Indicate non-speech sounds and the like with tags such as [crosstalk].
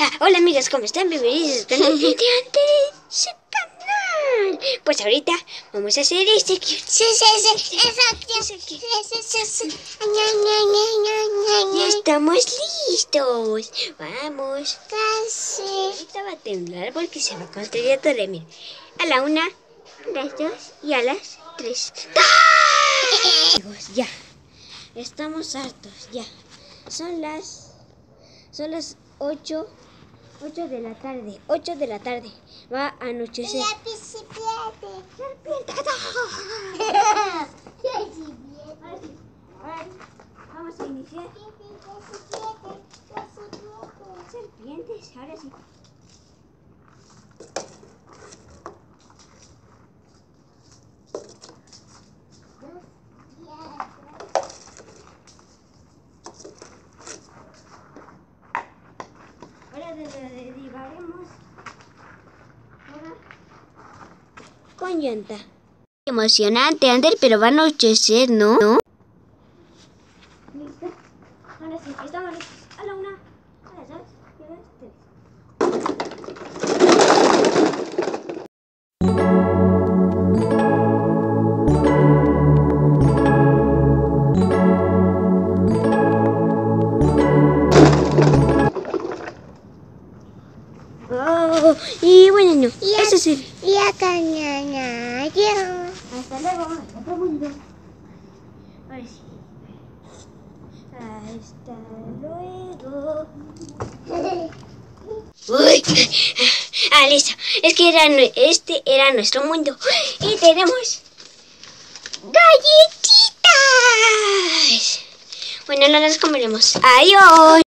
Ah, hola amigas, ¿cómo están? Bienvenidos a [laughs] su canal. Pues ahorita vamos a hacer este que... Sí, sí, sí, Ya estamos listos. Vamos. Casi. Ahorita va a temblar porque se va a construir todo. Miren, a la una, a las dos y a las tres. [laughs] Amigos, ya. Estamos hartos, ya. Son las... Son las ocho... Ocho de la tarde. Ocho de la tarde. Va a anochecer. Vamos a iniciar. Serpientes, ahora sí. Derivaremos. Ahora con llanta. Emocionante, Ander, pero va a anochecer, ¿no? ¿No? ¿Listo? Ahora sí, estamos listos. A la una, Y bueno, no. Ya. Eso sí. Ya, caña, ña, ya. Hasta luego, hasta mundo. Ahora sí. Hasta luego. [laughs] Uy. Listo. Es que era, este era nuestro mundo. Y tenemos galletitas. Bueno, no las comeremos. Adiós.